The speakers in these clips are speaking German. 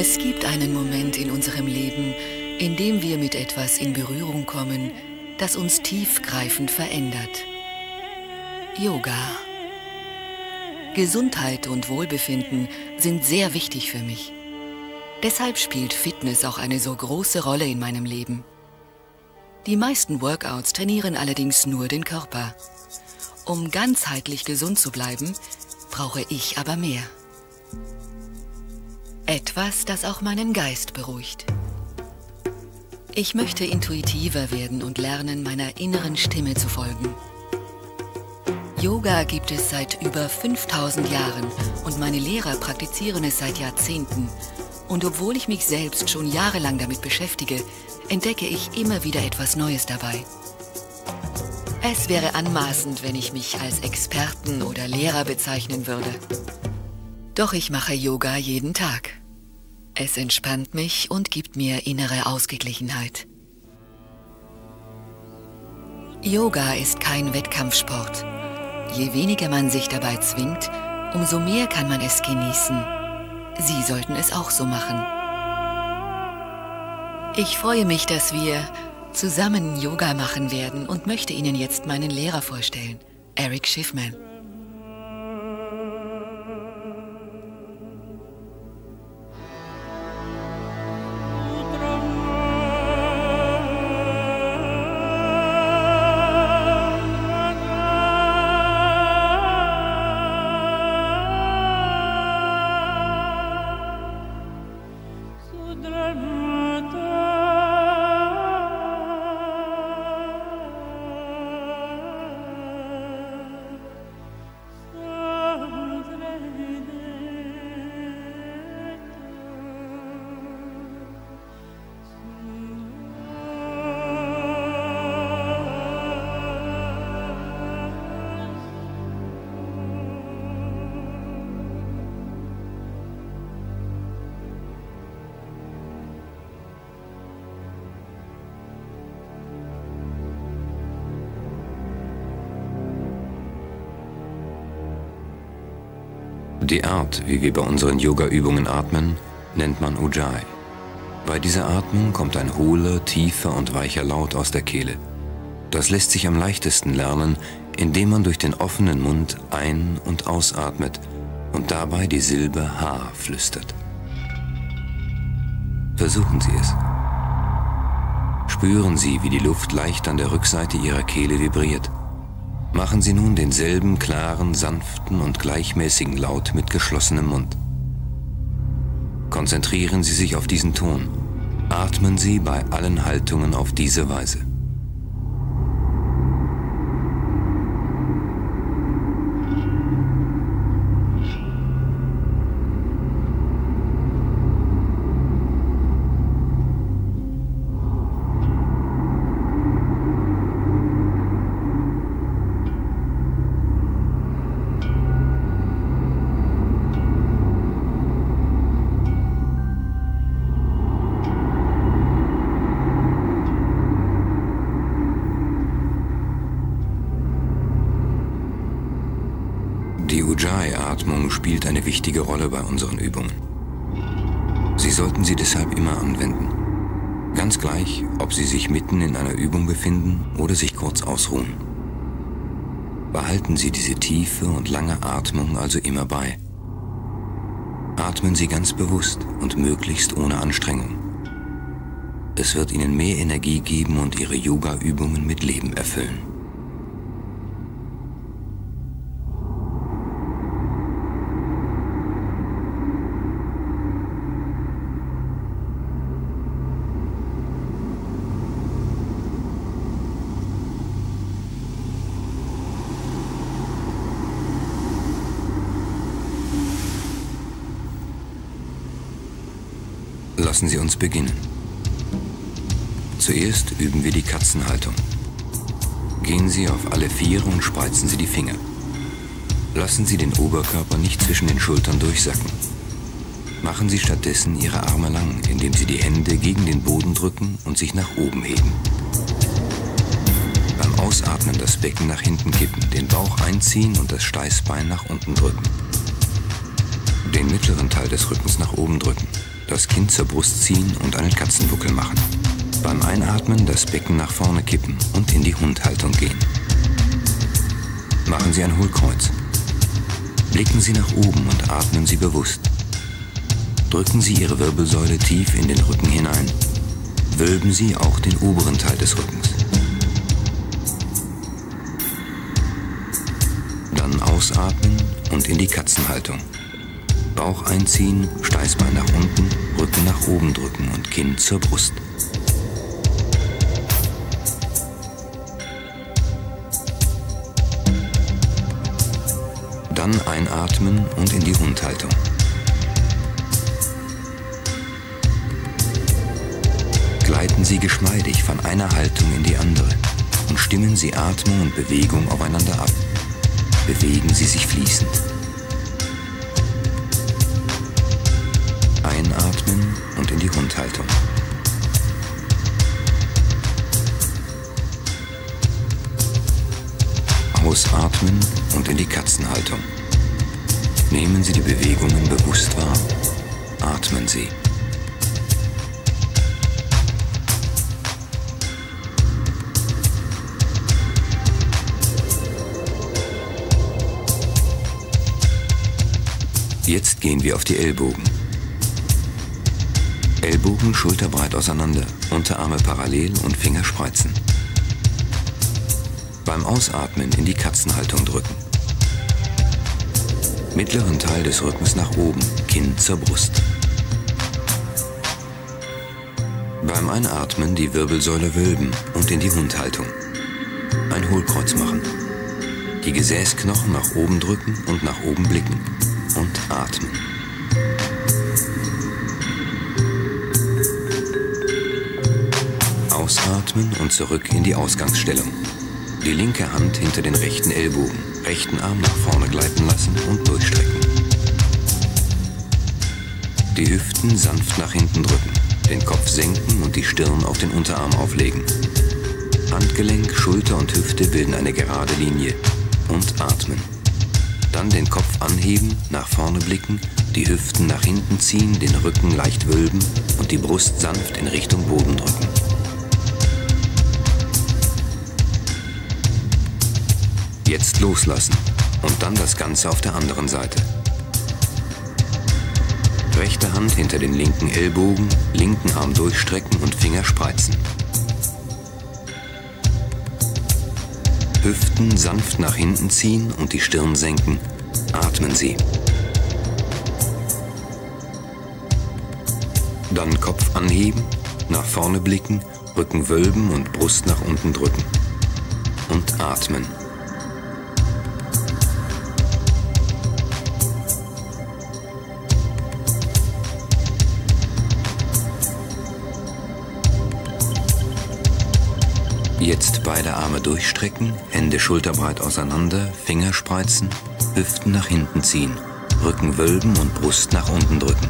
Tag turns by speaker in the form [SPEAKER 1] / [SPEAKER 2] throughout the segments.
[SPEAKER 1] Es gibt einen Moment in unserem Leben, in dem wir mit etwas in Berührung kommen, das uns tiefgreifend verändert. Yoga. Gesundheit und Wohlbefinden sind sehr wichtig für mich. Deshalb spielt Fitness auch eine so große Rolle in meinem Leben. Die meisten Workouts trainieren allerdings nur den Körper. Um ganzheitlich gesund zu bleiben, brauche ich aber mehr. Etwas, das auch meinen Geist beruhigt. Ich möchte intuitiver werden und lernen, meiner inneren Stimme zu folgen. Yoga gibt es seit über 5000 Jahren und meine Lehrer praktizieren es seit Jahrzehnten. Und obwohl ich mich selbst schon jahrelang damit beschäftige, entdecke ich immer wieder etwas Neues dabei. Es wäre anmaßend, wenn ich mich als Experten oder Lehrer bezeichnen würde. Doch ich mache Yoga jeden Tag. Es entspannt mich und gibt mir innere Ausgeglichenheit. Yoga ist kein Wettkampfsport. Je weniger man sich dabei zwingt, umso mehr kann man es genießen. Sie sollten es auch so machen. Ich freue mich, dass wir zusammen Yoga machen werden und möchte Ihnen jetzt meinen Lehrer vorstellen, Eric Schiffman.
[SPEAKER 2] Die Art, wie wir bei unseren Yoga-Übungen atmen, nennt man Ujjayi. Bei dieser Atmung kommt ein hohler, tiefer und weicher Laut aus der Kehle. Das lässt sich am leichtesten lernen, indem man durch den offenen Mund ein- und ausatmet und dabei die Silbe H flüstert. Versuchen Sie es. Spüren Sie, wie die Luft leicht an der Rückseite Ihrer Kehle vibriert. Machen Sie nun denselben klaren, sanften und gleichmäßigen Laut mit geschlossenem Mund. Konzentrieren Sie sich auf diesen Ton. Atmen Sie bei allen Haltungen auf diese Weise. Wichtige Rolle bei unseren Übungen. Sie sollten sie deshalb immer anwenden. Ganz gleich, ob Sie sich mitten in einer Übung befinden oder sich kurz ausruhen. Behalten Sie diese tiefe und lange Atmung also immer bei. Atmen Sie ganz bewusst und möglichst ohne Anstrengung. Es wird Ihnen mehr Energie geben und Ihre Yoga-Übungen mit Leben erfüllen. Lassen Sie uns beginnen. Zuerst üben wir die Katzenhaltung. Gehen Sie auf alle Viere und spreizen Sie die Finger. Lassen Sie den Oberkörper nicht zwischen den Schultern durchsacken. Machen Sie stattdessen Ihre Arme lang, indem Sie die Hände gegen den Boden drücken und sich nach oben heben. Beim Ausatmen das Becken nach hinten kippen, den Bauch einziehen und das Steißbein nach unten drücken. Den mittleren Teil des Rückens nach oben drücken. Das Kinn zur Brust ziehen und einen Katzenbuckel machen. Beim Einatmen das Becken nach vorne kippen und in die Hundhaltung gehen. Machen Sie ein Hohlkreuz. Blicken Sie nach oben und atmen Sie bewusst. Drücken Sie Ihre Wirbelsäule tief in den Rücken hinein. Wölben Sie auch den oberen Teil des Rückens. Dann ausatmen und in die Katzenhaltung. Bauch einziehen, Steißbein nach unten, Rücken nach oben drücken und Kinn zur Brust. Dann einatmen und in die Hundhaltung. Gleiten Sie geschmeidig von einer Haltung in die andere und stimmen Sie Atmung und Bewegung aufeinander ab. Bewegen Sie sich fließend. Einatmen und in die Hundhaltung. Ausatmen und in die Katzenhaltung. Nehmen Sie die Bewegungen bewusst wahr. Atmen Sie. Jetzt gehen wir auf die Ellbogen. Ellbogen schulterbreit auseinander, Unterarme parallel und Finger spreizen. Beim Ausatmen in die Katzenhaltung drücken. Mittleren Teil des Rückens nach oben, Kinn zur Brust. Beim Einatmen die Wirbelsäule wölben und in die Hundhaltung. Ein Hohlkreuz machen. Die Gesäßknochen nach oben drücken und nach oben blicken. Und atmen. Ausatmen und zurück in die Ausgangsstellung. Die linke Hand hinter den rechten Ellbogen, rechten Arm nach vorne gleiten lassen und durchstrecken. Die Hüften sanft nach hinten drücken, den Kopf senken und die Stirn auf den Unterarm auflegen. Handgelenk, Schulter und Hüfte bilden eine gerade Linie und atmen. Dann den Kopf anheben, nach vorne blicken, die Hüften nach hinten ziehen, den Rücken leicht wölben und die Brust sanft in Richtung Boden drücken. Jetzt loslassen und dann das Ganze auf der anderen Seite. Rechte Hand hinter den linken Ellbogen, linken Arm durchstrecken und Finger spreizen. Hüften sanft nach hinten ziehen und die Stirn senken. Atmen Sie. Dann Kopf anheben, nach vorne blicken, Rücken wölben und Brust nach unten drücken. Und atmen. Jetzt beide Arme durchstrecken, Hände schulterbreit auseinander, Finger spreizen, Hüften nach hinten ziehen, Rücken wölben und Brust nach unten drücken.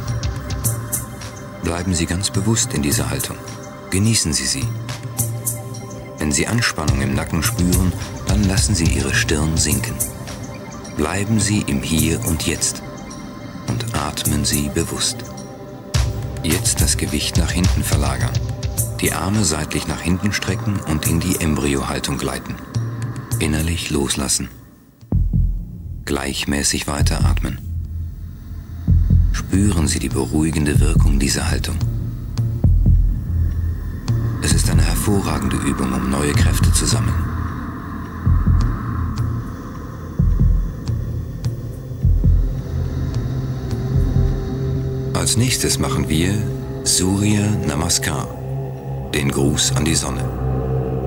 [SPEAKER 2] Bleiben Sie ganz bewusst in dieser Haltung. Genießen Sie sie. Wenn Sie Anspannung im Nacken spüren, dann lassen Sie Ihre Stirn sinken. Bleiben Sie im Hier und Jetzt und atmen Sie bewusst. Jetzt das Gewicht nach hinten verlagern. Die Arme seitlich nach hinten strecken und in die Embryohaltung gleiten. Innerlich loslassen. Gleichmäßig weiteratmen. Spüren Sie die beruhigende Wirkung dieser Haltung. Es ist eine hervorragende Übung, um neue Kräfte zu sammeln. Als nächstes machen wir Surya Namaskar den Gruß an die Sonne.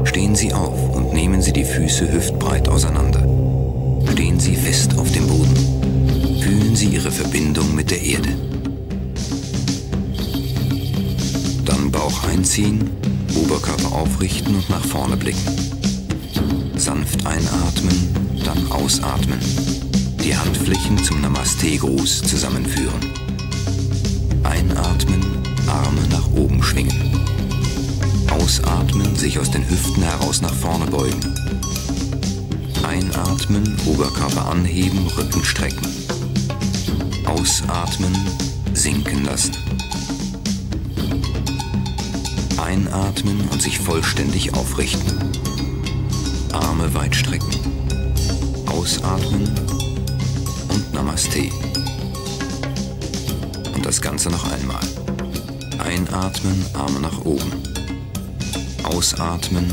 [SPEAKER 2] Stehen Sie auf und nehmen Sie die Füße hüftbreit auseinander. Stehen Sie fest auf dem Boden. Fühlen Sie Ihre Verbindung mit der Erde. Dann Bauch einziehen, Oberkörper aufrichten und nach vorne blicken. Sanft einatmen, dann ausatmen. Die Handflächen zum Namaste-Gruß zusammenführen. Einatmen, Arme nach oben schwingen. Ausatmen, sich aus den Hüften heraus nach vorne beugen. Einatmen, Oberkörper anheben, Rücken strecken. Ausatmen, sinken lassen. Einatmen und sich vollständig aufrichten. Arme weit strecken. Ausatmen und Namaste. Und das Ganze noch einmal. Einatmen, Arme nach oben. Ausatmen,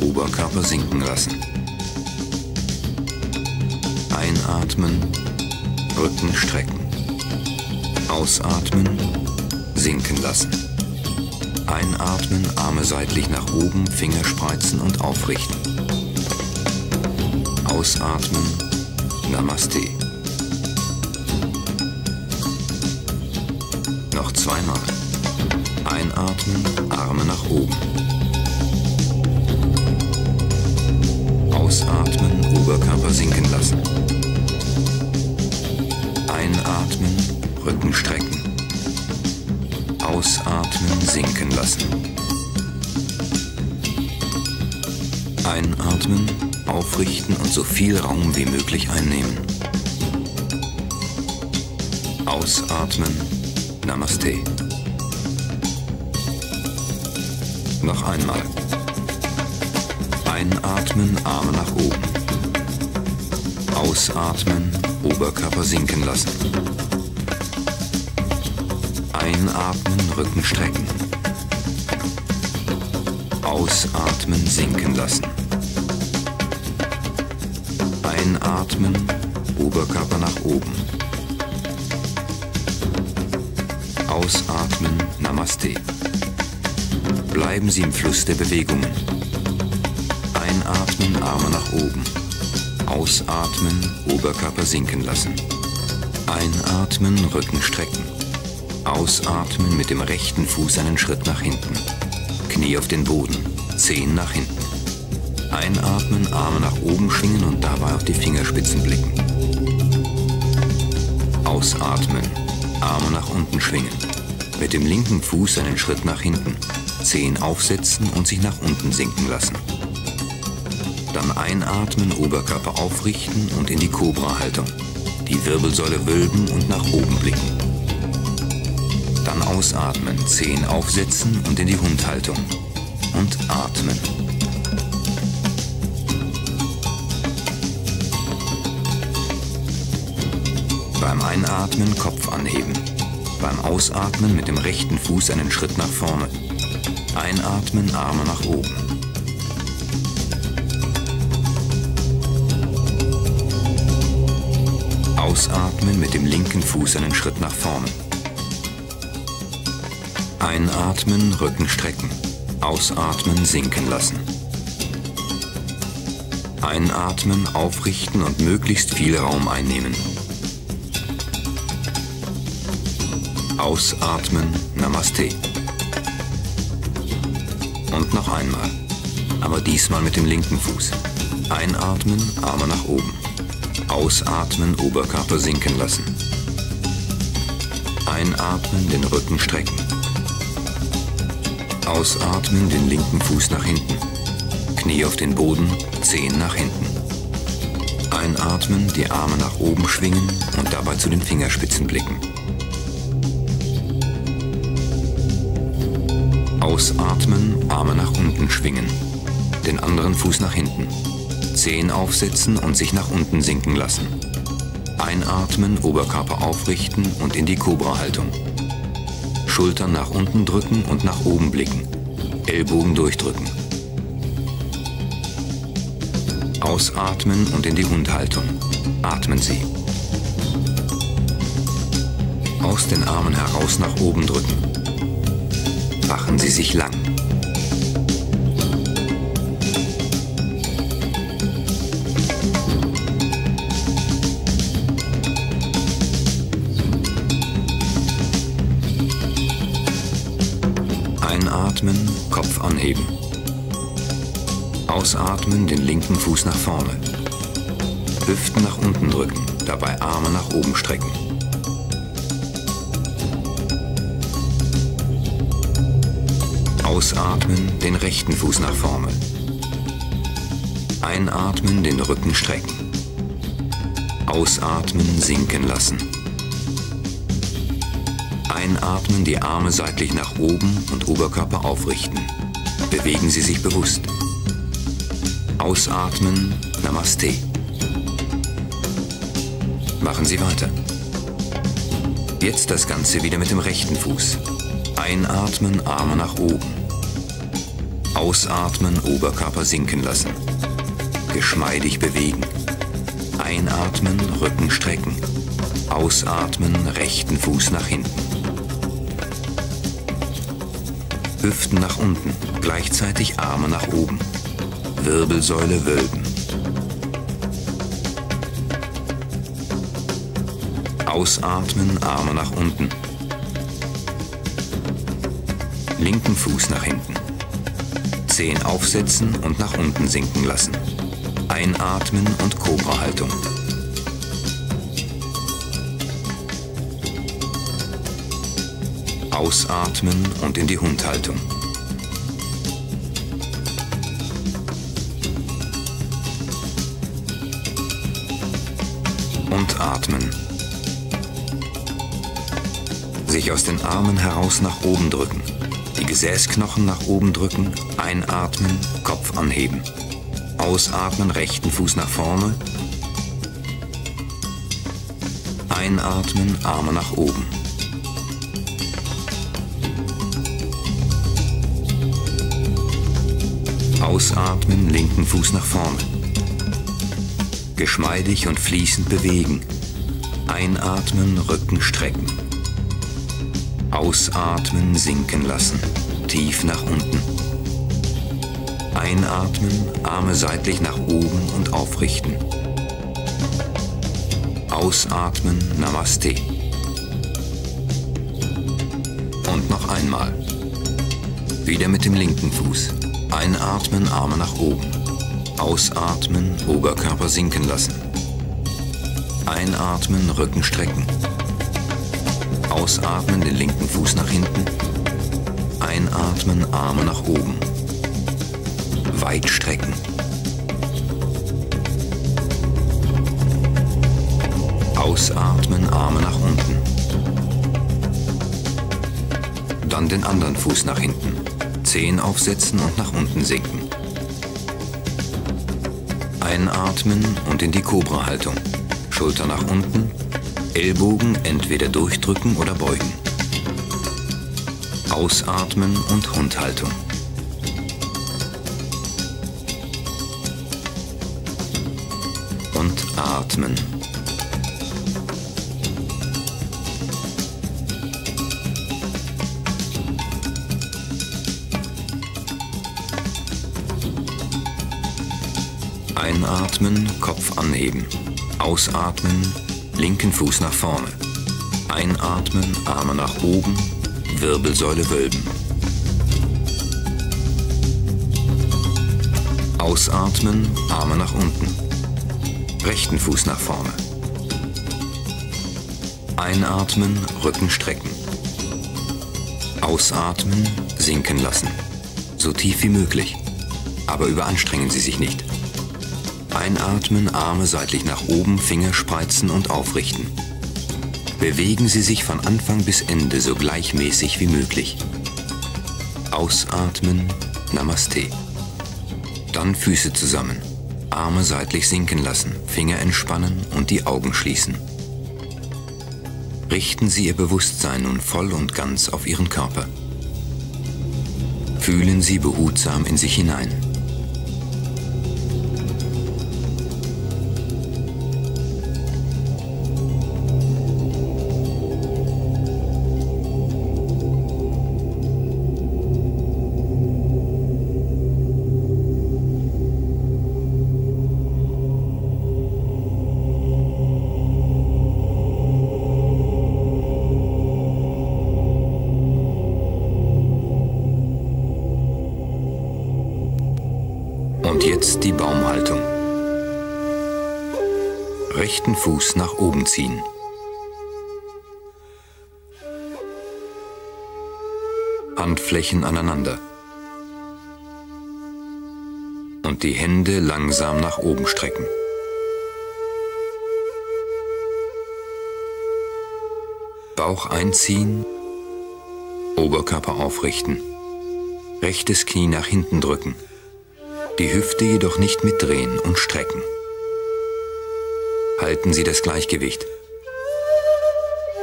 [SPEAKER 2] Oberkörper sinken lassen. Einatmen, Rücken strecken. Ausatmen, sinken lassen. Einatmen, Arme seitlich nach oben, Finger spreizen und aufrichten. Ausatmen, Namaste. Noch zweimal. Einatmen, Arme nach oben. Ausatmen, Oberkörper sinken lassen. Einatmen, Rücken strecken. Ausatmen, sinken lassen. Einatmen, aufrichten und so viel Raum wie möglich einnehmen. Ausatmen, Namaste. Noch einmal. Einatmen, Arme nach oben. Ausatmen, Oberkörper sinken lassen. Einatmen, Rücken strecken. Ausatmen, sinken lassen. Einatmen, Oberkörper nach oben. Ausatmen, Namaste. Bleiben Sie im Fluss der Bewegungen. Einatmen, Arme nach oben. Ausatmen, Oberkörper sinken lassen. Einatmen, Rücken strecken. Ausatmen, mit dem rechten Fuß einen Schritt nach hinten. Knie auf den Boden, Zehen nach hinten. Einatmen, Arme nach oben schwingen und dabei auf die Fingerspitzen blicken. Ausatmen, Arme nach unten schwingen. Mit dem linken Fuß einen Schritt nach hinten. Zehen aufsetzen und sich nach unten sinken lassen. Dann einatmen, Oberkörper aufrichten und in die Cobra-Haltung. Die Wirbelsäule wölben und nach oben blicken. Dann ausatmen, Zehen aufsetzen und in die Hundhaltung. Und atmen. Beim Einatmen Kopf anheben. Beim Ausatmen mit dem rechten Fuß einen Schritt nach vorne. Einatmen, Arme nach oben. Ausatmen mit dem linken Fuß einen Schritt nach vorne. Einatmen, Rücken strecken. Ausatmen, sinken lassen. Einatmen, aufrichten und möglichst viel Raum einnehmen. Ausatmen, Namaste. Und noch einmal. Aber diesmal mit dem linken Fuß. Einatmen, Arme nach oben. Ausatmen, Oberkörper sinken lassen. Einatmen, den Rücken strecken. Ausatmen, den linken Fuß nach hinten. Knie auf den Boden, Zehen nach hinten. Einatmen, die Arme nach oben schwingen und dabei zu den Fingerspitzen blicken. Ausatmen, Arme nach unten schwingen. Den anderen Fuß nach hinten. Zehen aufsetzen und sich nach unten sinken lassen. Einatmen, Oberkörper aufrichten und in die Cobra-Haltung. Schultern nach unten drücken und nach oben blicken. Ellbogen durchdrücken. Ausatmen und in die Hundhaltung. Atmen Sie. Aus den Armen heraus nach oben drücken. Machen Sie sich lang. Einatmen, Kopf anheben. Ausatmen, den linken Fuß nach vorne. Hüften nach unten drücken, dabei Arme nach oben strecken. Ausatmen, den rechten Fuß nach vorne. Einatmen, den Rücken strecken. Ausatmen, sinken lassen. Einatmen, die Arme seitlich nach oben und Oberkörper aufrichten. Bewegen Sie sich bewusst. Ausatmen, Namaste. Machen Sie weiter. Jetzt das Ganze wieder mit dem rechten Fuß. Einatmen, Arme nach oben. Ausatmen, Oberkörper sinken lassen. Geschmeidig bewegen. Einatmen, Rücken strecken. Ausatmen, rechten Fuß nach hinten. Hüften nach unten, gleichzeitig Arme nach oben. Wirbelsäule wölben. Ausatmen, Arme nach unten. Linken Fuß nach hinten. Zehen aufsetzen und nach unten sinken lassen. Einatmen und Cobra-Haltung. Ausatmen und in die Hundhaltung. Und atmen. Sich aus den Armen heraus nach oben drücken. Gesäßknochen nach oben drücken, einatmen, Kopf anheben. Ausatmen, rechten Fuß nach vorne. Einatmen, Arme nach oben. Ausatmen, linken Fuß nach vorne. Geschmeidig und fließend bewegen. Einatmen, Rücken strecken. Ausatmen, sinken lassen. Tief nach unten. Einatmen, Arme seitlich nach oben und aufrichten. Ausatmen, Namaste. Und noch einmal. Wieder mit dem linken Fuß. Einatmen, Arme nach oben. Ausatmen, Oberkörper sinken lassen. Einatmen, Rücken strecken. Ausatmen, den linken Fuß nach hinten. Einatmen, Arme nach oben. Weit strecken. Ausatmen, Arme nach unten. Dann den anderen Fuß nach hinten. Zehen aufsetzen und nach unten sinken. Einatmen und in die Cobra-Haltung. Schulter nach unten, Ellbogen entweder durchdrücken oder beugen. Ausatmen und Hundhaltung. Und atmen. Einatmen, Kopf anheben. Ausatmen, linken Fuß nach vorne. Einatmen, Arme nach oben, Wirbelsäule wölben. Ausatmen, Arme nach unten. Rechten Fuß nach vorne. Einatmen, Rücken strecken. Ausatmen, sinken lassen. So tief wie möglich. Aber überanstrengen Sie sich nicht. Einatmen, Arme seitlich nach oben, Finger spreizen und aufrichten. Bewegen Sie sich von Anfang bis Ende so gleichmäßig wie möglich. Ausatmen, Namaste. Dann Füße zusammen, Arme seitlich sinken lassen, Finger entspannen und die Augen schließen. Richten Sie Ihr Bewusstsein nun voll und ganz auf Ihren Körper. Fühlen Sie behutsam in sich hinein. Fuß nach oben ziehen. Handflächen aneinander. Und die Hände langsam nach oben strecken. Bauch einziehen Oberkörper aufrichten. Rechtes Knie nach hinten drücken. Die Hüfte jedoch nicht mitdrehen und strecken. Halten Sie das Gleichgewicht.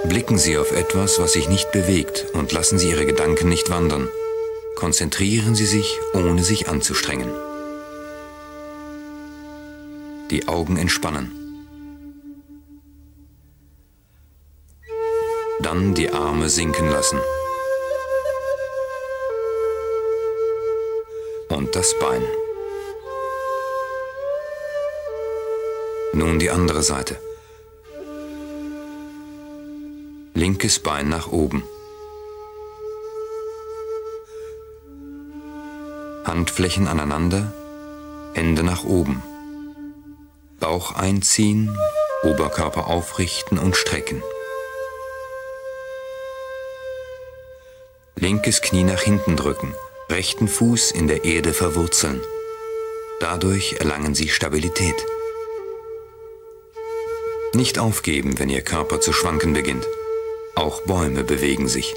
[SPEAKER 2] Blicken Sie auf etwas, was sich nicht bewegt und lassen Sie Ihre Gedanken nicht wandern. Konzentrieren Sie sich, ohne sich anzustrengen. Die Augen entspannen. Dann die Arme sinken lassen. Und das Bein. Nun die andere Seite. Linkes Bein nach oben. Handflächen aneinander, Hände nach oben. Bauch einziehen, Oberkörper aufrichten und strecken. Linkes Knie nach hinten drücken, rechten Fuß in der Erde verwurzeln. Dadurch erlangen Sie Stabilität. Nicht aufgeben, wenn Ihr Körper zu schwanken beginnt. Auch Bäume bewegen sich.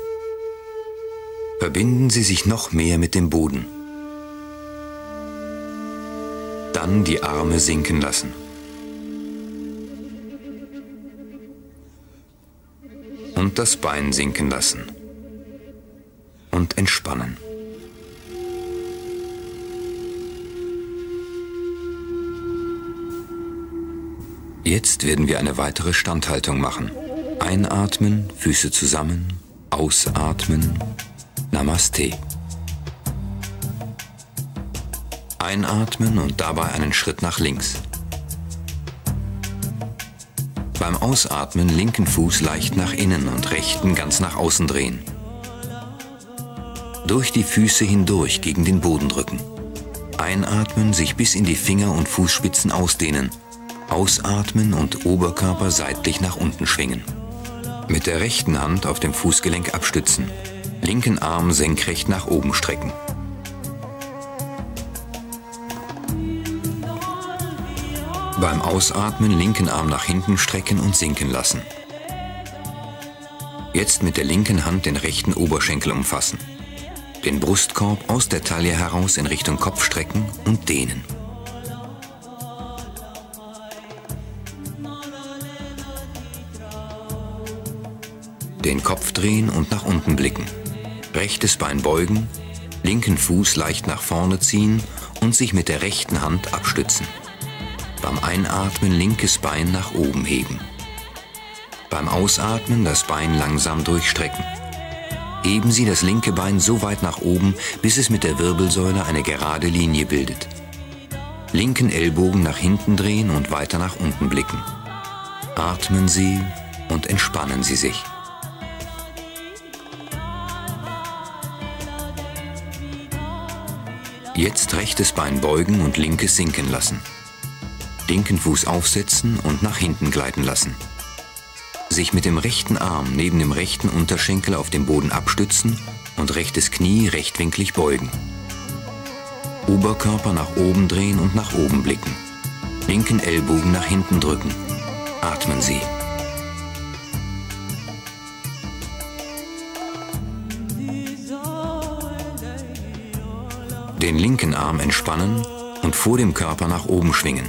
[SPEAKER 2] Verbinden Sie sich noch mehr mit dem Boden. Dann die Arme sinken lassen. Und das Bein sinken lassen. Und entspannen. Jetzt werden wir eine weitere Standhaltung machen. Einatmen, Füße zusammen, ausatmen, Namaste. Einatmen und dabei einen Schritt nach links. Beim Ausatmen linken Fuß leicht nach innen und rechten ganz nach außen drehen. Durch die Füße hindurch gegen den Boden drücken. Einatmen, sich bis in die Finger und Fußspitzen ausdehnen. Ausatmen und Oberkörper seitlich nach unten schwingen. Mit der rechten Hand auf dem Fußgelenk abstützen. Linken Arm senkrecht nach oben strecken. Beim Ausatmen linken Arm nach hinten strecken und sinken lassen. Jetzt mit der linken Hand den rechten Oberschenkel umfassen. Den Brustkorb aus der Taille heraus in Richtung Kopf strecken und dehnen. Den Kopf drehen und nach unten blicken. Rechtes Bein beugen, linken Fuß leicht nach vorne ziehen und sich mit der rechten Hand abstützen. Beim Einatmen linkes Bein nach oben heben. Beim Ausatmen das Bein langsam durchstrecken. Heben Sie das linke Bein so weit nach oben, bis es mit der Wirbelsäule eine gerade Linie bildet. Linken Ellbogen nach hinten drehen und weiter nach unten blicken. Atmen Sie und entspannen Sie sich. Jetzt rechtes Bein beugen und linkes sinken lassen linken Fuß aufsetzen und nach hinten gleiten lassen. Sich mit dem rechten Arm neben dem rechten Unterschenkel auf dem Boden abstützen und rechtes Knie rechtwinklig beugen. Oberkörper nach oben drehen und nach oben blicken. Linken Ellbogen nach hinten drücken. Atmen Sie. Den linken Arm entspannen und vor dem Körper nach oben schwingen.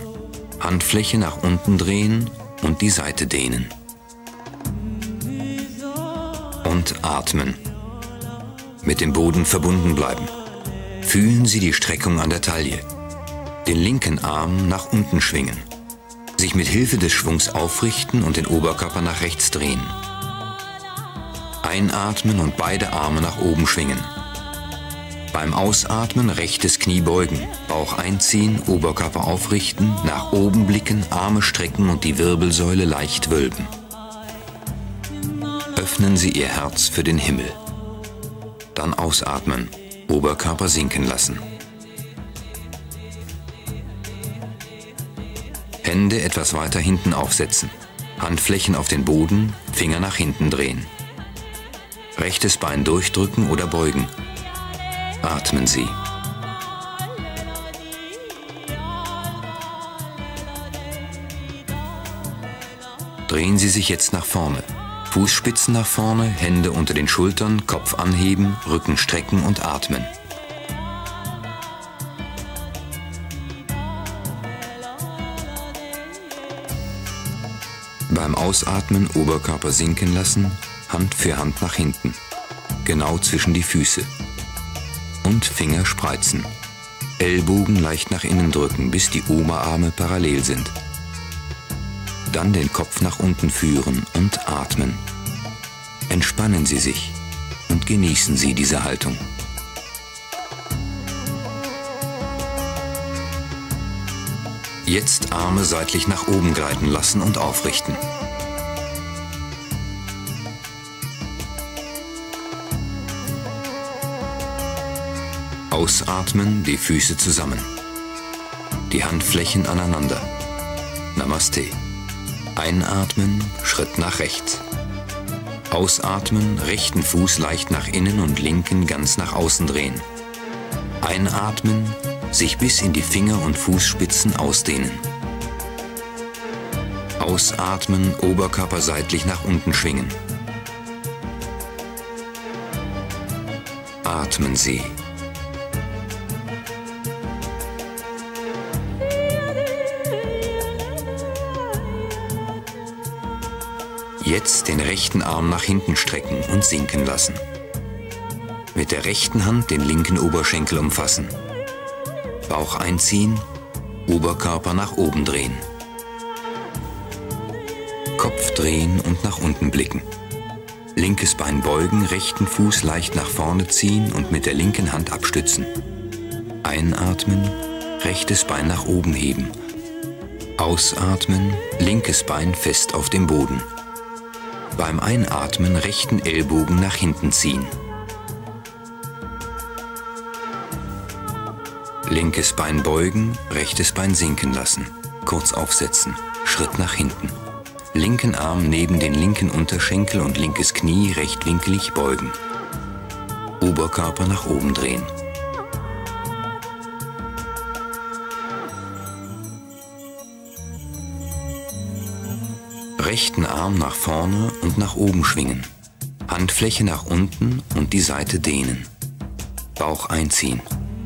[SPEAKER 2] Handfläche nach unten drehen und die Seite dehnen. Und atmen. Mit dem Boden verbunden bleiben. Fühlen Sie die Streckung an der Taille. Den linken Arm nach unten schwingen. Sich mit Hilfe des Schwungs aufrichten und den Oberkörper nach rechts drehen. Einatmen und beide Arme nach oben schwingen. Beim Ausatmen rechtes Knie beugen, Bauch einziehen, Oberkörper aufrichten, nach oben blicken, Arme strecken und die Wirbelsäule leicht wölben. Öffnen Sie Ihr Herz für den Himmel. Dann ausatmen, Oberkörper sinken lassen. Hände etwas weiter hinten aufsetzen. Handflächen auf den Boden, Finger nach hinten drehen. Rechtes Bein durchdrücken oder beugen, Atmen Sie. Drehen Sie sich jetzt nach vorne. Fußspitzen nach vorne, Hände unter den Schultern, Kopf anheben, Rücken strecken und atmen. Beim Ausatmen Oberkörper sinken lassen, Hand für Hand nach hinten, genau zwischen die Füße. Und Finger spreizen. Ellbogen leicht nach innen drücken, bis die Oberarme parallel sind. Dann den Kopf nach unten führen und atmen. Entspannen Sie sich und genießen Sie diese Haltung. Jetzt Arme seitlich nach oben gleiten lassen und aufrichten. Ausatmen, die Füße zusammen. Die Handflächen aneinander. Namaste. Einatmen, Schritt nach rechts. Ausatmen, rechten Fuß leicht nach innen und linken ganz nach außen drehen. Einatmen, sich bis in die Finger- und Fußspitzen ausdehnen. Ausatmen, Oberkörper seitlich nach unten schwingen. Atmen Sie. Jetzt den rechten Arm nach hinten strecken und sinken lassen. Mit der rechten Hand den linken Oberschenkel umfassen. Bauch einziehen, Oberkörper nach oben drehen. Kopf drehen und nach unten blicken. Linkes Bein beugen, rechten Fuß leicht nach vorne ziehen und mit der linken Hand abstützen. Einatmen, rechtes Bein nach oben heben. Ausatmen, linkes Bein fest auf dem Boden. Beim Einatmen rechten Ellbogen nach hinten ziehen. Linkes Bein beugen, rechtes Bein sinken lassen. Kurz aufsetzen. Schritt nach hinten. Linken Arm neben den linken Unterschenkel und linkes Knie rechtwinkelig beugen. Oberkörper nach oben drehen. Rechten Arm nach vorne und nach oben schwingen. Handfläche nach unten und die Seite dehnen. Bauch einziehen.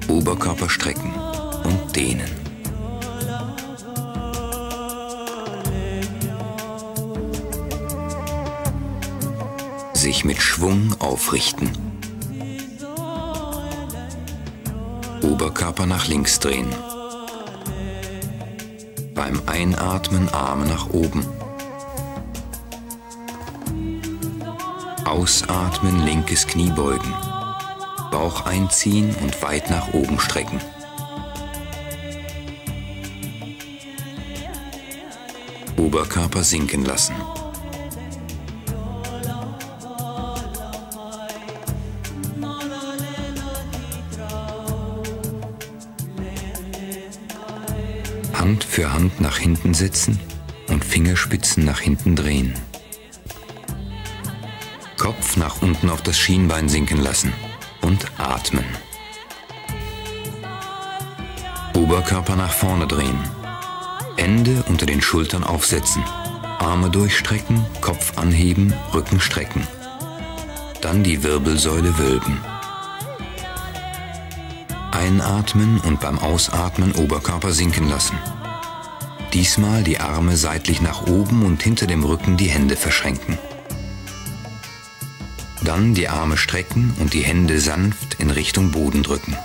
[SPEAKER 2] Oberkörper strecken und dehnen. Sich mit Schwung aufrichten. Oberkörper nach links drehen. Beim Einatmen Arme nach oben. Ausatmen linkes Knie beugen. Bauch einziehen und weit nach oben strecken. Oberkörper sinken lassen. Hand für Hand nach hinten setzen und Fingerspitzen nach hinten drehen. Kopf nach unten auf das Schienbein sinken lassen und atmen. Oberkörper nach vorne drehen. Ende unter den Schultern aufsetzen. Arme durchstrecken, Kopf anheben, Rücken strecken. Dann die Wirbelsäule wölben. Einatmen und beim Ausatmen Oberkörper sinken lassen. Diesmal die Arme seitlich nach oben und hinter dem Rücken die Hände verschränken. Dann die Arme strecken und die Hände sanft in Richtung Boden drücken.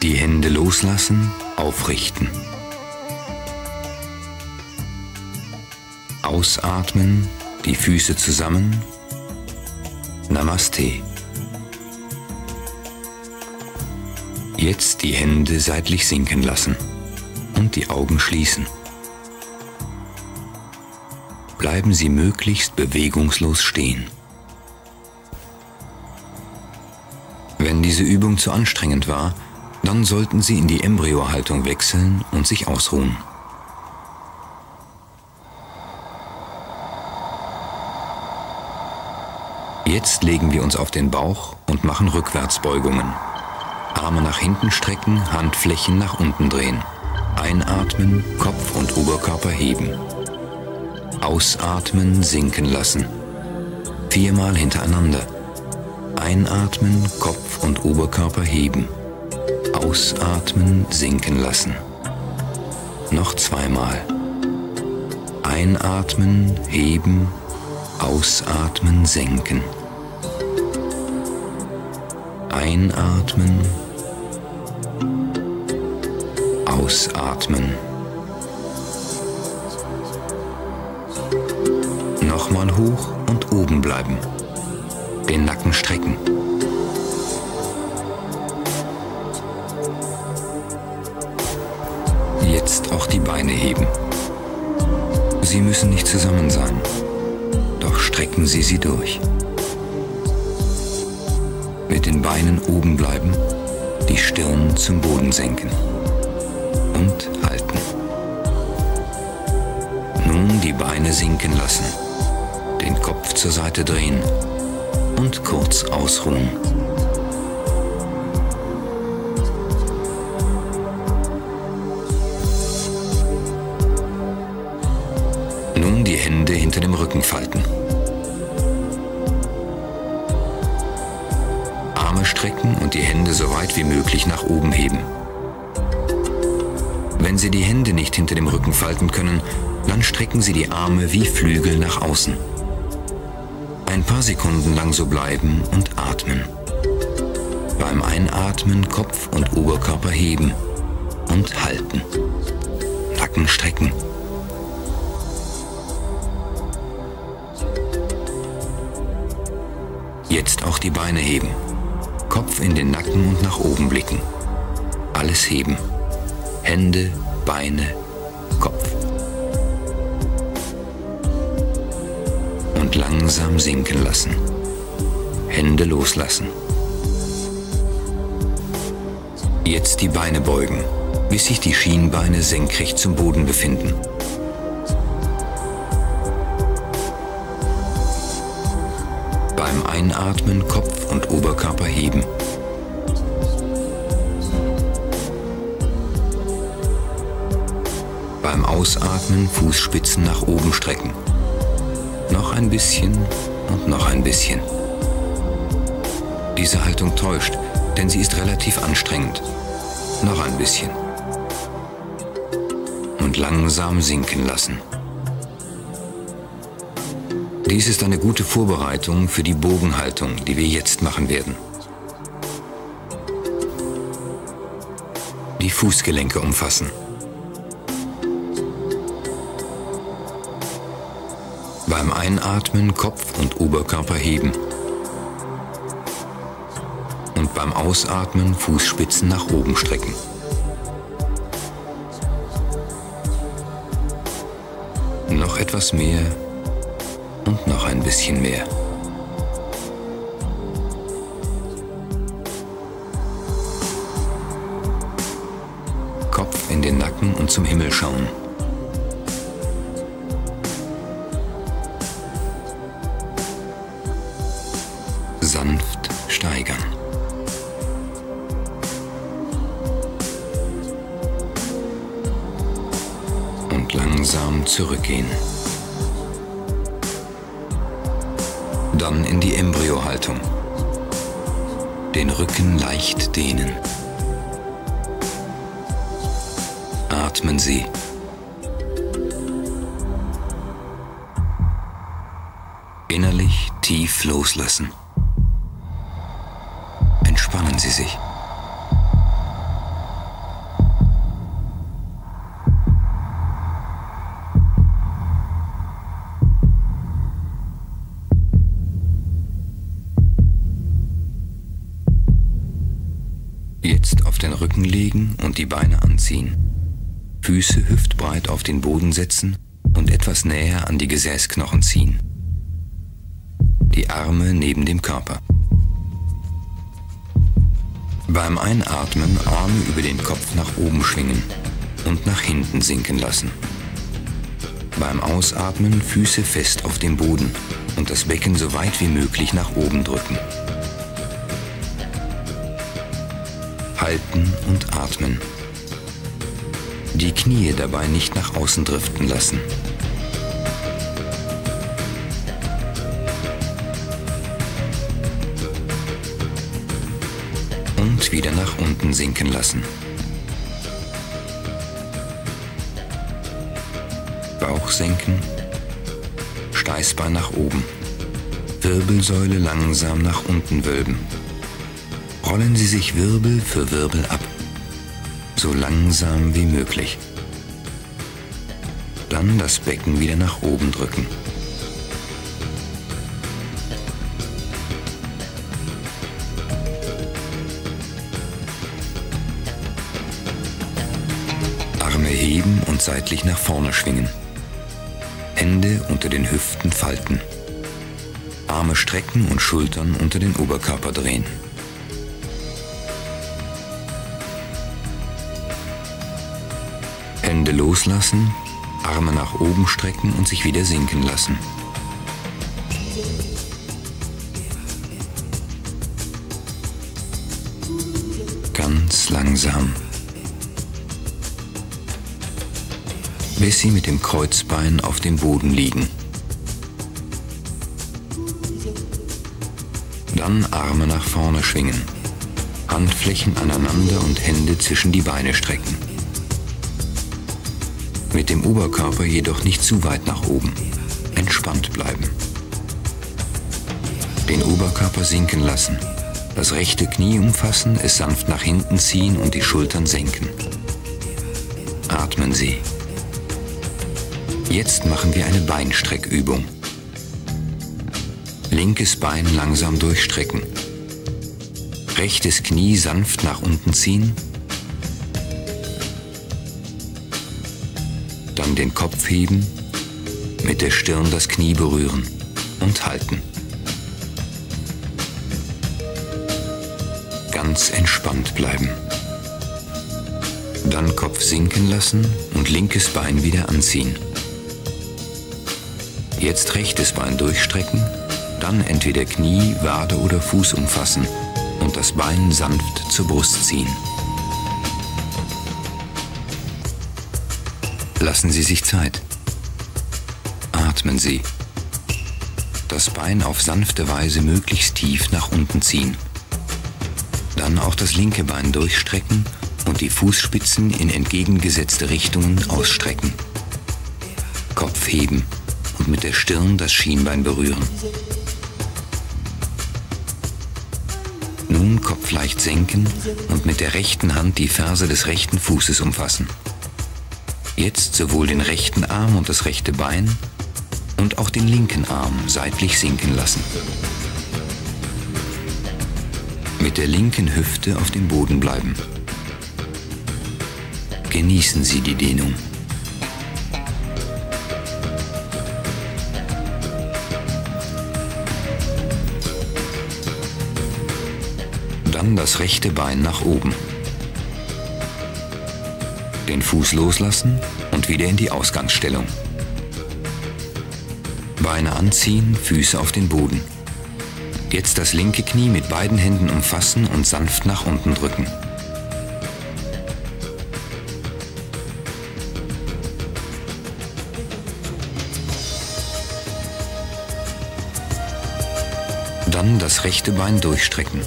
[SPEAKER 2] Die Hände loslassen, aufrichten. Ausatmen, die Füße zusammen. Namaste. Jetzt die Hände seitlich sinken lassen und die Augen schließen. Bleiben Sie möglichst bewegungslos stehen. Wenn diese Übung zu anstrengend war, dann sollten Sie in die Embryohaltung wechseln und sich ausruhen. Jetzt legen wir uns auf den Bauch und machen Rückwärtsbeugungen. Arme nach hinten strecken, Handflächen nach unten drehen. Einatmen, Kopf und Oberkörper heben. Ausatmen, sinken lassen. Viermal hintereinander. Einatmen, Kopf und Oberkörper heben. Ausatmen, sinken lassen. Noch zweimal. Einatmen, heben, ausatmen, senken. Einatmen, ausatmen. Nochmal hoch und oben bleiben. Den Nacken strecken. Jetzt auch die Beine heben. Sie müssen nicht zusammen sein, doch strecken Sie sie durch. Mit den Beinen oben bleiben, die Stirn zum Boden senken und halten. Nun die Beine sinken lassen, den Kopf zur Seite drehen und kurz ausruhen. Nun die Hände hinter dem Rücken falten. Arme strecken und die Hände so weit wie möglich nach oben heben. Sie die Hände nicht hinter dem Rücken falten können, dann strecken Sie die Arme wie Flügel nach außen. Ein paar Sekunden lang so bleiben und atmen. Beim Einatmen Kopf und Oberkörper heben und halten. Nacken strecken. Jetzt auch die Beine heben. Kopf in den Nacken und nach oben blicken. Alles heben. Hände, Beine, Kopf. Und langsam sinken lassen. Hände loslassen. Jetzt die Beine beugen, bis sich die Schienbeine senkrecht zum Boden befinden. Beim Einatmen Kopf und Oberkörper heben. Ausatmen Fußspitzen nach oben strecken. Noch ein bisschen und noch ein bisschen. Diese Haltung täuscht, denn sie ist relativ anstrengend. Noch ein bisschen. Und langsam sinken lassen. Dies ist eine gute Vorbereitung für die Bogenhaltung, die wir jetzt machen werden. Die Fußgelenke umfassen. Beim Einatmen Kopf und Oberkörper heben. Und beim Ausatmen Fußspitzen nach oben strecken. Noch etwas mehr und noch ein bisschen mehr. Kopf in den Nacken und zum Himmel schauen. Zurückgehen. Dann in die Embryohaltung. Den Rücken leicht dehnen. Atmen Sie. Innerlich tief loslassen. Die Beine anziehen. Füße hüftbreit auf den Boden setzen und etwas näher an die Gesäßknochen ziehen. Die Arme neben dem Körper. Beim Einatmen Arme über den Kopf nach oben schwingen und nach hinten sinken lassen. Beim Ausatmen Füße fest auf dem Boden und das Becken so weit wie möglich nach oben drücken. Halten und atmen. Die Knie dabei nicht nach außen driften lassen. Und wieder nach unten sinken lassen. Bauch senken, Steißbein nach oben, Wirbelsäule langsam nach unten wölben. Rollen Sie sich Wirbel für Wirbel ab, so langsam wie möglich. Dann das Becken wieder nach oben drücken. Arme heben und seitlich nach vorne schwingen. Hände unter den Hüften falten. Arme strecken und Schultern unter den Oberkörper drehen. Hände loslassen, Arme nach oben strecken und sich wieder sinken lassen. Ganz langsam. Bis sie mit dem Kreuzbein auf dem Boden liegen. Dann Arme nach vorne schwingen. Handflächen aneinander und Hände zwischen die Beine strecken. Mit dem Oberkörper jedoch nicht zu weit nach oben. Entspannt bleiben. Den Oberkörper sinken lassen. Das rechte Knie umfassen, es sanft nach hinten ziehen und die Schultern senken. Atmen Sie. Jetzt machen wir eine Beinstreckübung. Linkes Bein langsam durchstrecken. Rechtes Knie sanft nach unten ziehen. Dann den Kopf heben, mit der Stirn das Knie berühren und halten. Ganz entspannt bleiben. Dann Kopf sinken lassen und linkes Bein wieder anziehen. Jetzt rechtes Bein durchstrecken, dann entweder Knie, Wade oder Fuß umfassen und das Bein sanft zur Brust ziehen. Lassen Sie sich Zeit. Atmen Sie. Das Bein auf sanfte Weise möglichst tief nach unten ziehen. Dann auch das linke Bein durchstrecken und die Fußspitzen in entgegengesetzte Richtungen ausstrecken. Kopf heben und mit der Stirn das Schienbein berühren. Nun Kopf leicht senken und mit der rechten Hand die Ferse des rechten Fußes umfassen. Jetzt sowohl den rechten Arm und das rechte Bein und auch den linken Arm seitlich sinken lassen. Mit der linken Hüfte auf dem Boden bleiben. Genießen Sie die Dehnung. Dann das rechte Bein nach oben. Den Fuß loslassen und wieder in die Ausgangsstellung. Beine anziehen, Füße auf den Boden. Jetzt das linke Knie mit beiden Händen umfassen und sanft nach unten drücken. Dann das rechte Bein durchstrecken.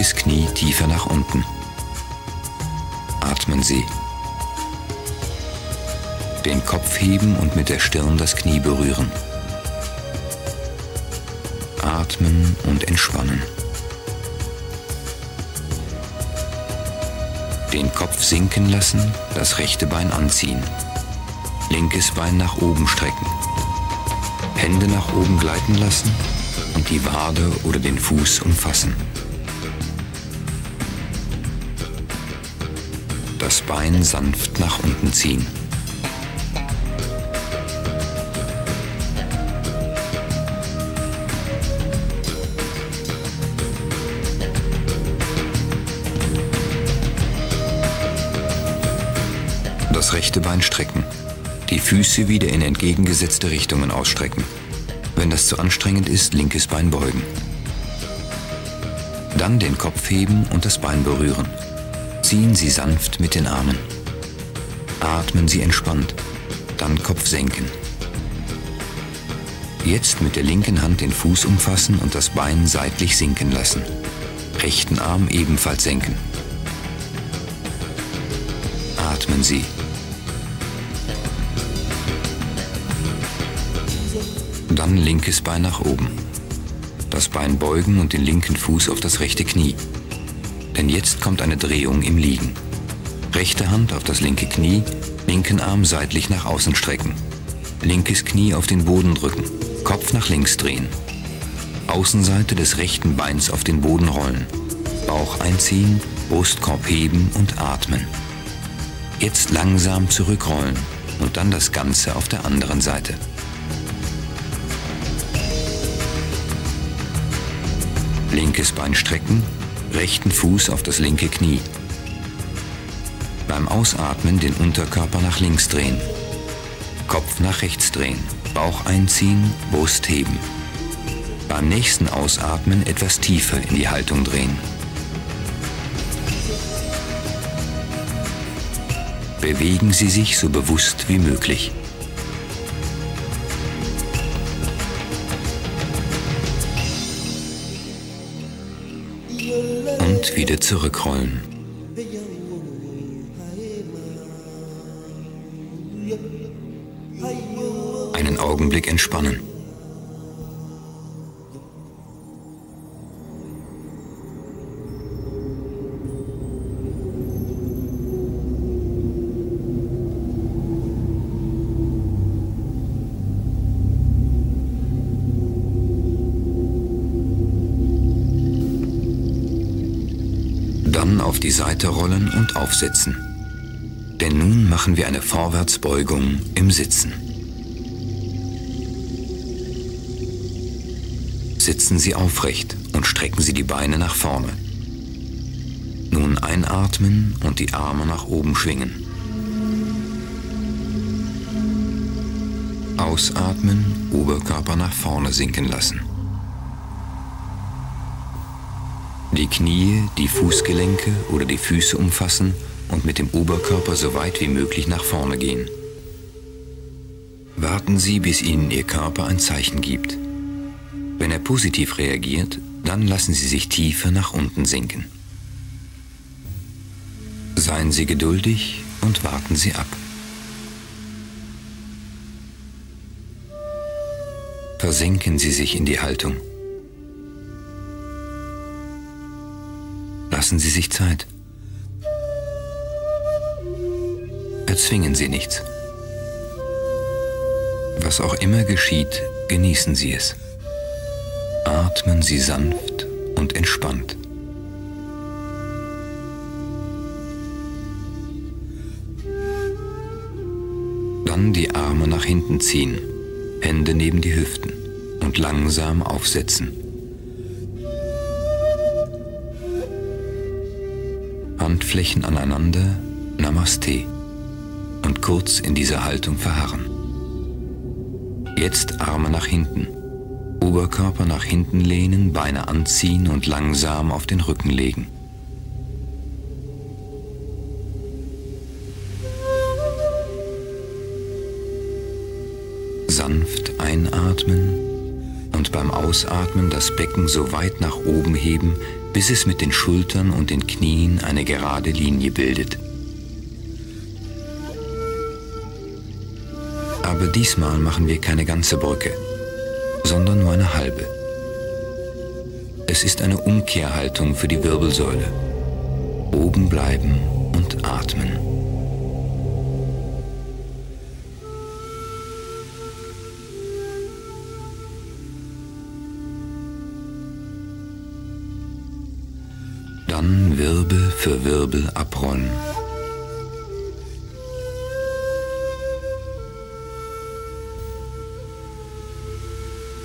[SPEAKER 2] Linkes Knie tiefer nach unten. Atmen Sie. Den Kopf heben und mit der Stirn das Knie berühren. Atmen und entspannen. Den Kopf sinken lassen, das rechte Bein anziehen. Linkes Bein nach oben strecken. Hände nach oben gleiten lassen und die Wade oder den Fuß umfassen. Das Bein sanft nach unten ziehen. Das rechte Bein strecken. Die Füße wieder in entgegengesetzte Richtungen ausstrecken. Wenn das zu anstrengend ist, linkes Bein beugen. Dann den Kopf heben und das Bein berühren. Ziehen Sie sanft mit den Armen. Atmen Sie entspannt. Dann Kopf senken. Jetzt mit der linken Hand den Fuß umfassen und das Bein seitlich sinken lassen. Rechten Arm ebenfalls senken. Atmen Sie. Dann linkes Bein nach oben. Das Bein beugen und den linken Fuß auf das rechte Knie. Denn jetzt kommt eine Drehung im Liegen. Rechte Hand auf das linke Knie, linken Arm seitlich nach außen strecken. Linkes Knie auf den Boden drücken, Kopf nach links drehen. Außenseite des rechten Beins auf den Boden rollen. Bauch einziehen, Brustkorb heben und atmen. Jetzt langsam zurückrollen und dann das Ganze auf der anderen Seite. Linkes Bein strecken, rechten Fuß auf das linke Knie. Beim Ausatmen den Unterkörper nach links drehen. Kopf nach rechts drehen, Bauch einziehen, Brust heben. Beim nächsten Ausatmen etwas tiefer in die Haltung drehen. Bewegen Sie sich so bewusst wie möglich. Und wieder zurückrollen. Einen Augenblick entspannen. Die Seite rollen und aufsetzen. Denn nun machen wir eine Vorwärtsbeugung im Sitzen. Sitzen Sie aufrecht und strecken Sie die Beine nach vorne. Nun einatmen und die Arme nach oben schwingen. Ausatmen, Oberkörper nach vorne sinken lassen. Die Knie, die Fußgelenke oder die Füße umfassen und mit dem Oberkörper so weit wie möglich nach vorne gehen. Warten Sie, bis Ihnen Ihr Körper ein Zeichen gibt. Wenn er positiv reagiert, dann lassen Sie sich tiefer nach unten sinken. Seien Sie geduldig und warten Sie ab. Versenken Sie sich in die Haltung. Lassen Sie sich Zeit. Erzwingen Sie nichts. Was auch immer geschieht, genießen Sie es. Atmen Sie sanft und entspannt. Dann die Arme nach hinten ziehen, Hände neben die Hüften und langsam aufsetzen. Handflächen aneinander, Namaste und kurz in dieser Haltung verharren. Jetzt Arme nach hinten, Oberkörper nach hinten lehnen, Beine anziehen und langsam auf den Rücken legen. Sanft einatmen und beim Ausatmen das Becken so weit nach oben heben, bis es mit den Schultern und den Knien eine gerade Linie bildet. Aber diesmal machen wir keine ganze Brücke, sondern nur eine halbe. Es ist eine Umkehrhaltung für die Wirbelsäule. Oben bleiben und atmen. Wirbel für Wirbel abrollen.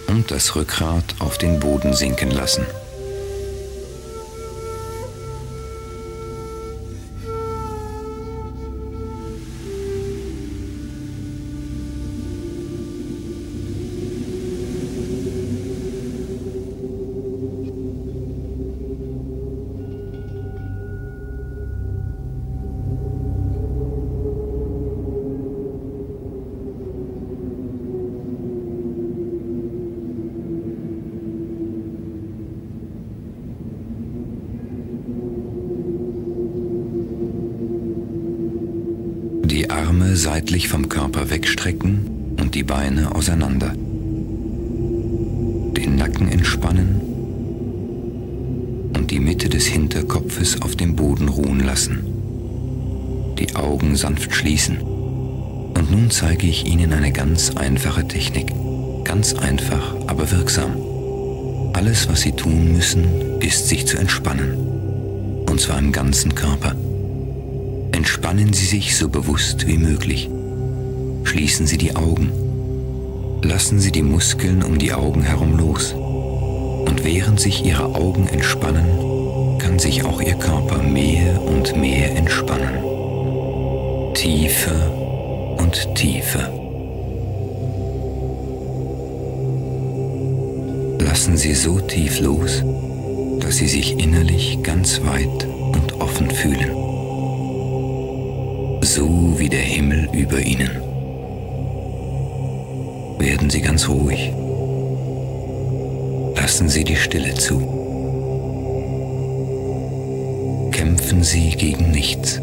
[SPEAKER 2] Und das Rückgrat auf den Boden sinken lassen. Einfache Technik. Ganz einfach, aber wirksam. Alles, was Sie tun müssen, ist sich zu entspannen. Und zwar im ganzen Körper. Entspannen Sie sich so bewusst wie möglich. Schließen Sie die Augen. Lassen Sie die Muskeln um die Augen herum los. Und während sich Ihre Augen entspannen, kann sich auch Ihr Körper mehr und mehr entspannen. Tiefer und tiefer. Lassen Sie so tief los, dass Sie sich innerlich ganz weit und offen fühlen. So wie der Himmel über Ihnen. Werden Sie ganz ruhig. Lassen Sie die Stille zu. Kämpfen Sie gegen nichts.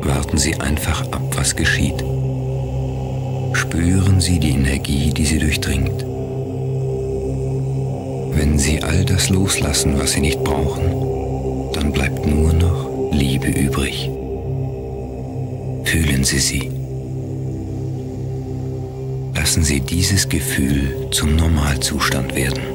[SPEAKER 2] Warten Sie einfach ab, was geschieht. Spüren Sie die Energie, die Sie durchdringt. Wenn Sie all das loslassen, was Sie nicht brauchen, dann bleibt nur noch Liebe übrig. Fühlen Sie sie. Lassen Sie dieses Gefühl zum Normalzustand werden.